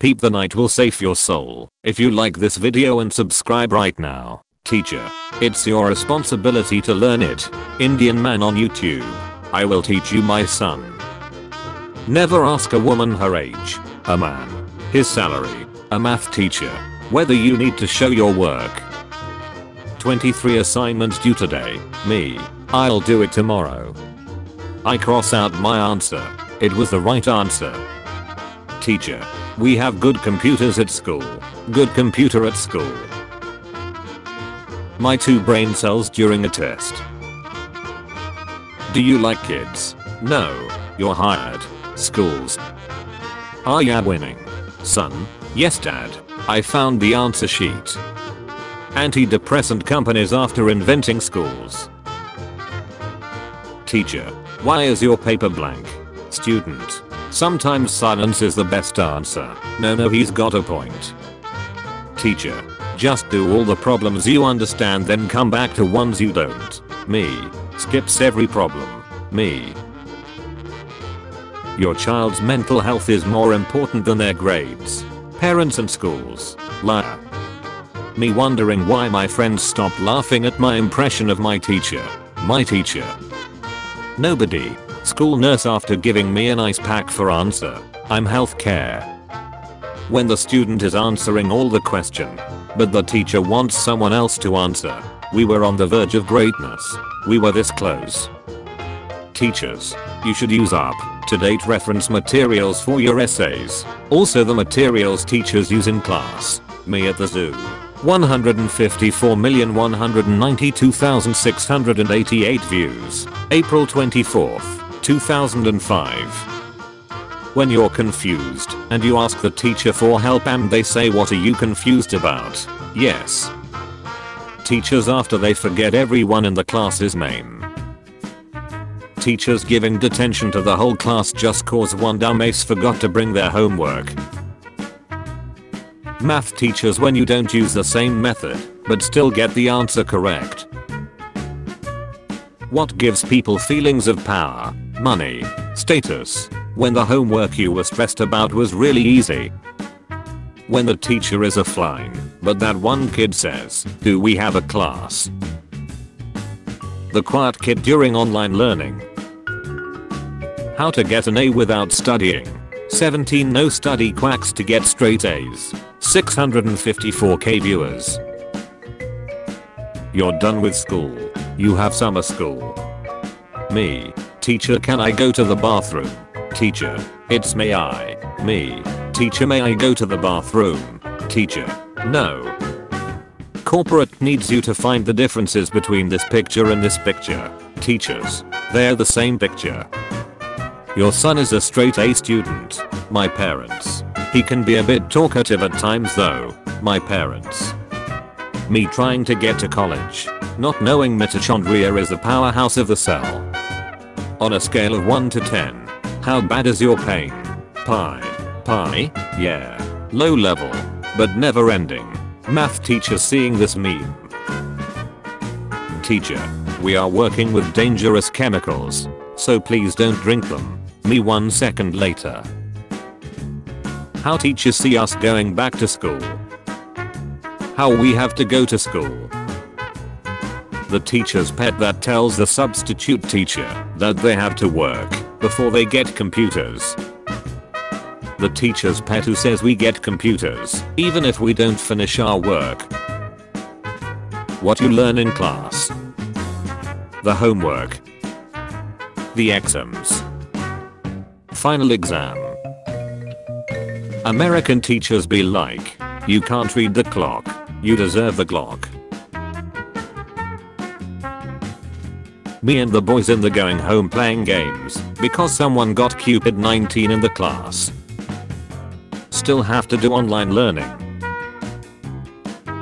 Peep the night will save your soul. If you like this video and subscribe right now. Teacher. It's your responsibility to learn it. Indian man on YouTube. I will teach you my son. Never ask a woman her age. A man. His salary. A math teacher. Whether you need to show your work. 23 assignments due today. Me. I'll do it tomorrow. I cross out my answer. It was the right answer. Teacher. We have good computers at school. Good computer at school. My two brain cells during a test. Do you like kids? No. You're hired. Schools. Are ya winning? Son? Yes dad. I found the answer sheet. Antidepressant companies after inventing schools. Teacher. Why is your paper blank? Student. Sometimes silence is the best answer. No no he's got a point. Teacher. Just do all the problems you understand then come back to ones you don't. Me. Skips every problem. Me. Your child's mental health is more important than their grades. Parents and schools. Liar. Me wondering why my friends stopped laughing at my impression of my teacher. My teacher. Nobody. School nurse after giving me an ice pack for answer. I'm healthcare. When the student is answering all the question, but the teacher wants someone else to answer. We were on the verge of greatness. We were this close. Teachers, you should use up to date reference materials for your essays. Also the materials teachers use in class. Me at the zoo. 154,192,688 views. April 24th, 2005. When you're confused and you ask the teacher for help and they say what are you confused about? Yes. Teachers after they forget everyone in the class's name. Teachers giving detention to the whole class just cause one dumbass forgot to bring their homework. Math teachers when you don't use the same method, but still get the answer correct. What gives people feelings of power, money, status, when the homework you were stressed about was really easy? When the teacher is offline, but that one kid says, do we have a class? The quiet kid during online learning. How to get an A without studying. 17 no study quacks to get straight A's. 654k viewers. You're done with school. You have summer school. Me. Teacher can I go to the bathroom? Teacher. It's may I. Me. Teacher may I go to the bathroom? Teacher. No. Corporate needs you to find the differences between this picture and this picture. Teachers. They're the same picture. Your son is a straight A student. My parents. He can be a bit talkative at times though. My parents. Me trying to get to college. Not knowing mitochondria is the powerhouse of the cell. On a scale of 1 to 10. How bad is your pain? Pi. Pi? Yeah. Low level. But never ending. Math teacher seeing this meme. Teacher. We are working with dangerous chemicals. So please don't drink them. Me one second later. How teachers see us going back to school. How we have to go to school. The teacher's pet that tells the substitute teacher that they have to work before they get computers. The teacher's pet who says we get computers even if we don't finish our work. What you learn in class. The homework. The exams. Final exam. American teachers be like, you can't read the clock. You deserve the Glock. Me and the boys in the going home playing games because someone got COVID 19 in the class still have to do online learning.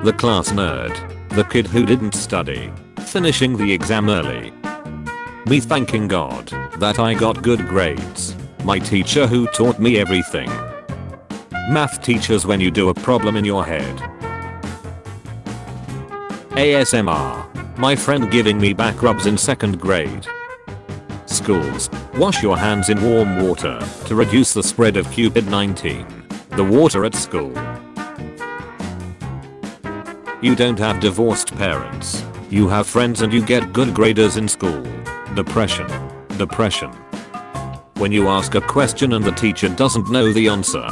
The class nerd. The kid who didn't study. Finishing the exam early. Me thanking God that I got good grades. My teacher who taught me everything. Math teachers when you do a problem in your head. ASMR. My friend giving me back rubs in second grade. Schools. Wash your hands in warm water to reduce the spread of COVID 19. The water at school. You don't have divorced parents. You have friends and you get good graders in school. Depression. Depression. When you ask a question and the teacher doesn't know the answer.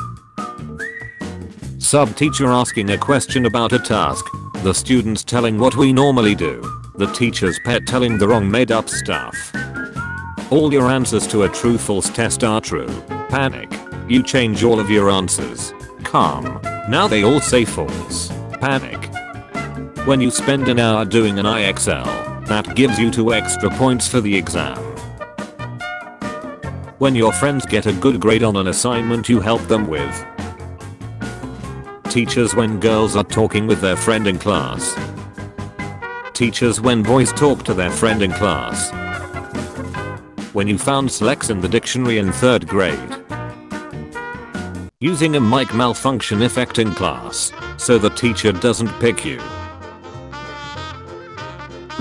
Sub teacher asking a question about a task. The students telling what we normally do. The teacher's pet telling the wrong made up stuff. All your answers to a true false test are true. Panic. You change all of your answers. Calm. Now they all say false. Panic. When you spend an hour doing an IXL, that gives you 2 extra points for the exam. When your friends get a good grade on an assignment you help them with. Teachers when girls are talking with their friend in class. Teachers when boys talk to their friend in class. When you found slex in the dictionary in 3rd grade. Using a mic malfunction effect in class, so the teacher doesn't pick you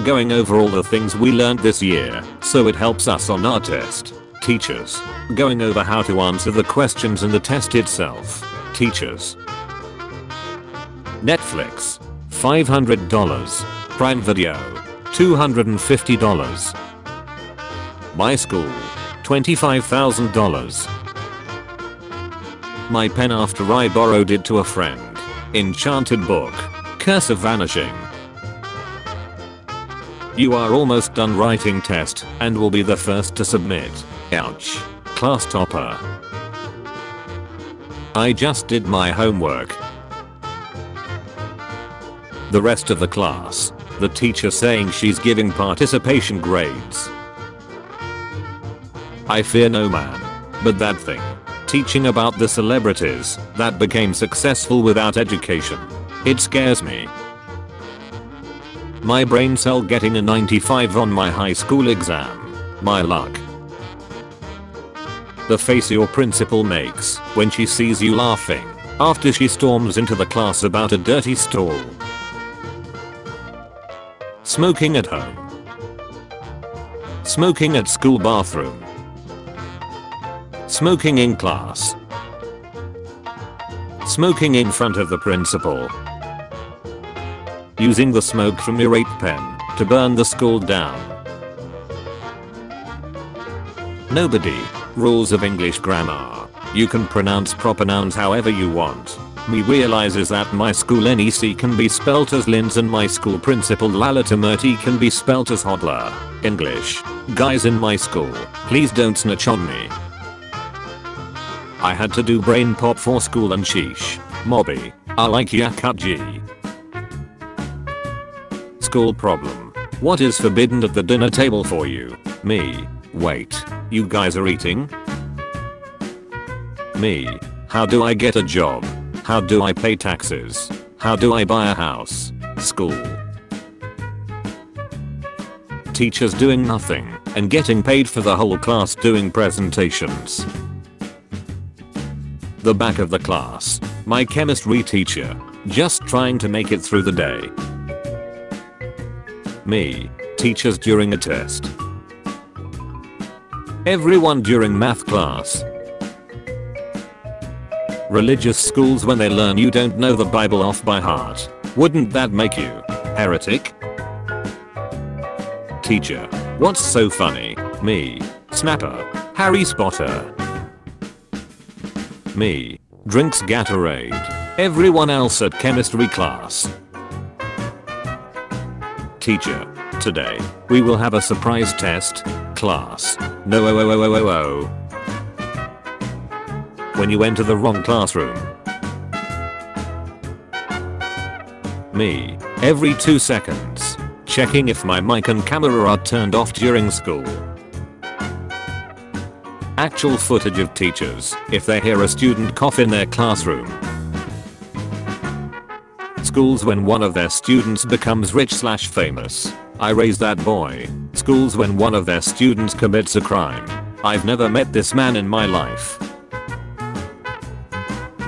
going over all the things we learned this year, so it helps us on our test. Teachers. Going over how to answer the questions in the test itself. Teachers. Netflix. $500. Prime Video. $250. My school. $25,000. My pen after I borrowed it to a friend. Enchanted book. Curse of Vanishing. You are almost done writing test and will be the first to submit. Ouch. Class topper. I just did my homework. The rest of the class. The teacher saying she's giving participation grades. I fear no man. But that thing. Teaching about the celebrities that became successful without education. It scares me. My brain cell getting a 95 on my high school exam. My luck. The face your principal makes when she sees you laughing after she storms into the class about a dirty stall. Smoking at home. Smoking at school bathroom. Smoking in class. Smoking in front of the principal using the smoke from your vape pen to burn the school down. Nobody. Rules of English grammar. You can pronounce proper nouns however you want. Me realizes that my school NEC can be spelt as Linz and my school principal Lalita Lalatamurti can be spelt as Hodler. English. Guys in my school, please don't snitch on me. I had to do brain pop for school and sheesh. Mobby. I like Yakuji school problem. What is forbidden at the dinner table for you? Me. Wait. You guys are eating? Me. How do I get a job? How do I pay taxes? How do I buy a house? School. Teachers doing nothing and getting paid for the whole class doing presentations. The back of the class. My chemistry teacher. Just trying to make it through the day. Me. Teachers during a test. Everyone during math class. Religious schools when they learn you don't know the Bible off by heart. Wouldn't that make you heretic? Teacher. What's so funny? Me. Snapper. Harry Spotter. Me. Drinks Gatorade. Everyone else at chemistry class. Teacher. Today, we will have a surprise test. Class. No oh oh oh oh oh oh. When you enter the wrong classroom. Me. Every 2 seconds. Checking if my mic and camera are turned off during school. Actual footage of teachers if they hear a student cough in their classroom Schools when one of their students becomes rich slash famous. I raise that boy. Schools when one of their students commits a crime. I've never met this man in my life.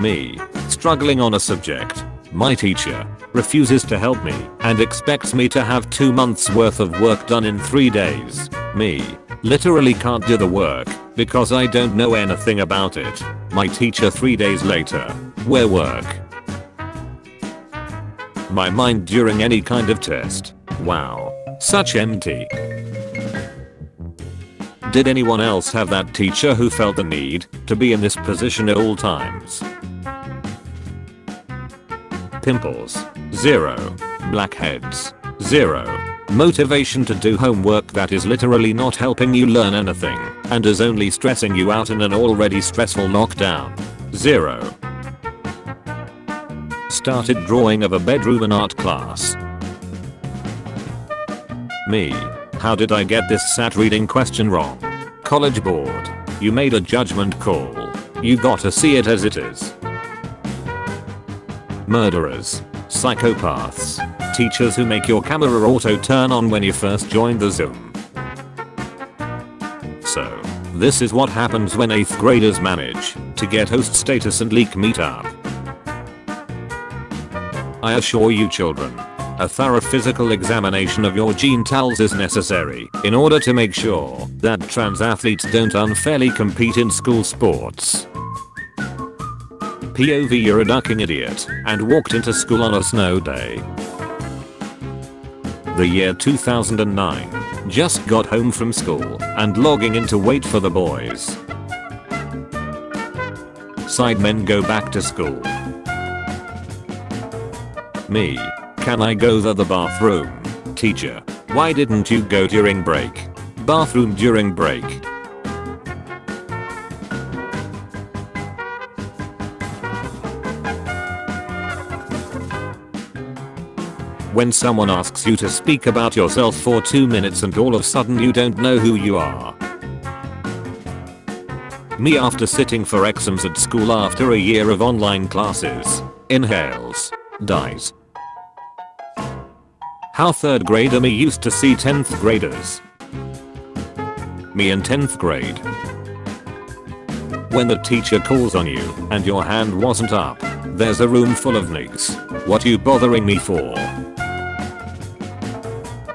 Me. Struggling on a subject. My teacher refuses to help me and expects me to have 2 months worth of work done in 3 days. Me. Literally can't do the work because I don't know anything about it. My teacher 3 days later Where work? My mind during any kind of test. Wow. Such empty. Did anyone else have that teacher who felt the need to be in this position at all times? Pimples. 0. Blackheads. 0. Motivation to do homework that is literally not helping you learn anything and is only stressing you out in an already stressful lockdown. 0. Started drawing of a bedroom in art class. Me. How did I get this sat reading question wrong? College board. You made a judgment call. You gotta see it as it is. Murderers. Psychopaths. Teachers who make your camera auto turn on when you first join the Zoom. So, this is what happens when 8th graders manage to get host status and leak meetup. I assure you children, a thorough physical examination of your genitals is necessary in order to make sure that trans athletes don't unfairly compete in school sports. POV you're a ducking idiot and walked into school on a snow day. The year 2009. Just got home from school and logging in to wait for the boys. Sidemen go back to school. Me. Can I go to the bathroom? Teacher. Why didn't you go during break? Bathroom during break. When someone asks you to speak about yourself for 2 minutes and all of a sudden you don't know who you are. Me after sitting for exams at school after a year of online classes. Inhales. Dies. How 3rd grader me used to see 10th graders. Me in 10th grade. When the teacher calls on you and your hand wasn't up, there's a room full of niggas. What you bothering me for?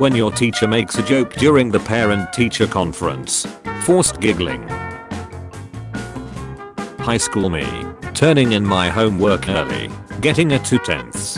When your teacher makes a joke during the parent teacher conference. Forced giggling. High school me. Turning in my homework early. Getting a 2 tenths.